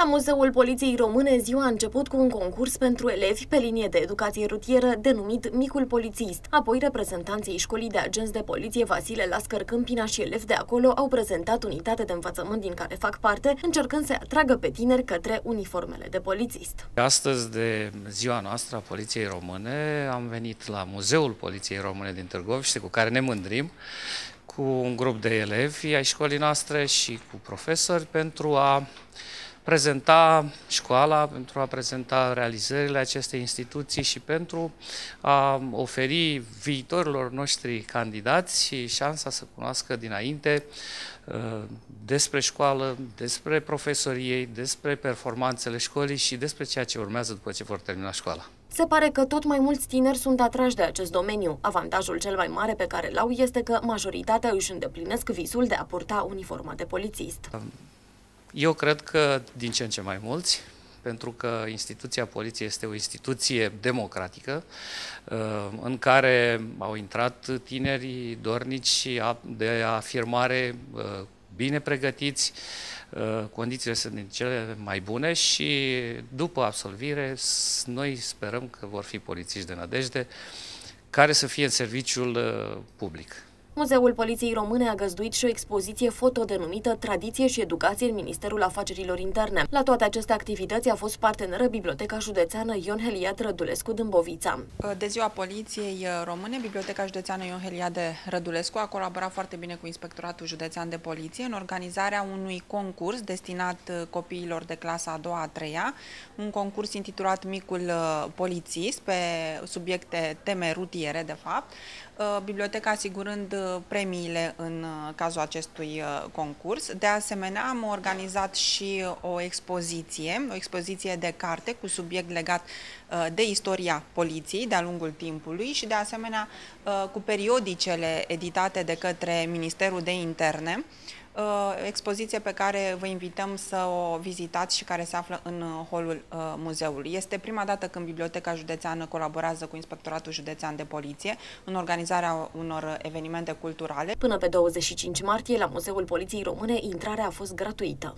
La Muzeul Poliției Române, ziua a început cu un concurs pentru elevi pe linie de educație rutieră denumit Micul Polițist. Apoi, reprezentanții școlii de agenți de poliție Vasile Lascăr Câmpina și elevi de acolo au prezentat unitatea de învățământ din care fac parte, încercând să atragă pe tineri către uniformele de polițist. Astăzi, de ziua noastră a Poliției Române, am venit la Muzeul Poliției Române din Târgoviște, cu care ne mândrim, cu un grup de elevi ai școlii noastre și cu profesori pentru a prezenta școala, pentru a prezenta realizările acestei instituții și pentru a oferi viitorilor noștri candidați șansa să cunoască dinainte uh, despre școală, despre profesorii ei, despre performanțele școlii și despre ceea ce urmează după ce vor termina școala. Se pare că tot mai mulți tineri sunt atrași de acest domeniu. Avantajul cel mai mare pe care l-au este că majoritatea își îndeplinesc visul de a purta uniforma de polițist. Eu cred că din ce în ce mai mulți, pentru că instituția poliției este o instituție democratică uh, în care au intrat tineri dornici de afirmare uh, bine pregătiți, uh, condițiile sunt din cele mai bune și după absolvire noi sperăm că vor fi polițiști de nădejde care să fie în serviciul public. Muzeul Poliției Române a găzduit și o expoziție foto denumită Tradiție și Educație în Ministerul Afacerilor Interne. La toate aceste activități a fost parteneră Biblioteca Județeană Ion Heliad Rădulescu Dâmbovița. De ziua Poliției Române, Biblioteca Județeană Ion Heliade Rădulescu a colaborat foarte bine cu Inspectoratul Județean de Poliție în organizarea unui concurs destinat copiilor de clasa a doua, a treia, un concurs intitulat Micul uh, Polițist pe subiecte teme rutiere, de fapt, uh, biblioteca asigurând uh, premiile în cazul acestui concurs. De asemenea, am organizat și o expoziție, o expoziție de carte cu subiect legat de istoria poliției de-a lungul timpului și, de asemenea, cu periodicele editate de către Ministerul de Interne, Uh, expoziție pe care vă invităm să o vizitați și care se află în uh, holul uh, muzeului. Este prima dată când Biblioteca Județeană colaborează cu Inspectoratul Județean de Poliție în organizarea unor evenimente culturale. Până pe 25 martie, la Muzeul Poliției Române, intrarea a fost gratuită.